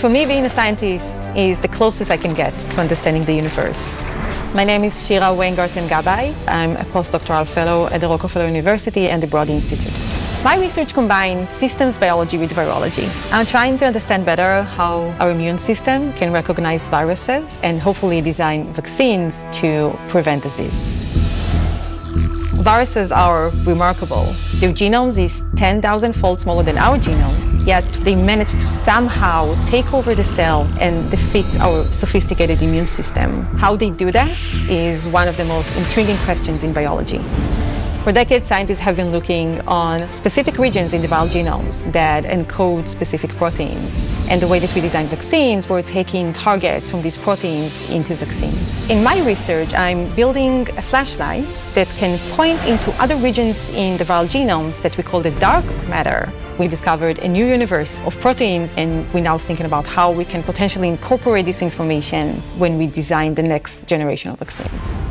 For me, being a scientist is the closest I can get to understanding the universe. My name is Shira Weingarten-Gabbay. I'm a postdoctoral fellow at the Rockefeller University and the Broad Institute. My research combines systems biology with virology. I'm trying to understand better how our immune system can recognize viruses and hopefully design vaccines to prevent disease. Viruses are remarkable. Their genomes is 10,000 fold smaller than our genomes, yet they manage to somehow take over the cell and defeat our sophisticated immune system. How they do that is one of the most intriguing questions in biology. For decades, scientists have been looking on specific regions in the viral genomes that encode specific proteins. And the way that we design vaccines, we're taking targets from these proteins into vaccines. In my research, I'm building a flashlight that can point into other regions in the viral genomes that we call the dark matter. We discovered a new universe of proteins, and we're now thinking about how we can potentially incorporate this information when we design the next generation of vaccines.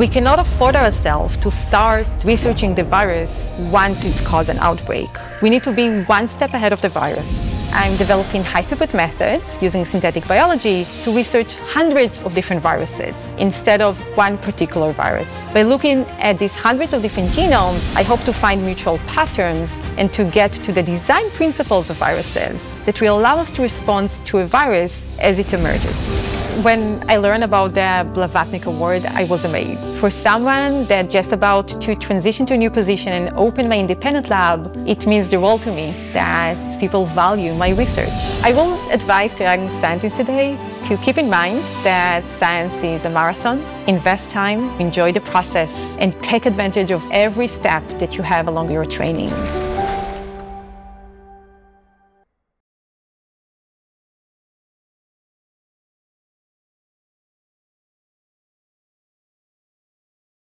We cannot afford ourselves to start researching the virus once it's caused an outbreak. We need to be one step ahead of the virus. I'm developing high-throughput methods using synthetic biology to research hundreds of different viruses instead of one particular virus. By looking at these hundreds of different genomes, I hope to find mutual patterns and to get to the design principles of viruses that will allow us to respond to a virus as it emerges. When I learned about the Blavatnik Award, I was amazed. For someone that just about to transition to a new position and open my independent lab, it means the world to me that people value my research. I will advise to young scientists today to keep in mind that science is a marathon. Invest time, enjoy the process, and take advantage of every step that you have along your training.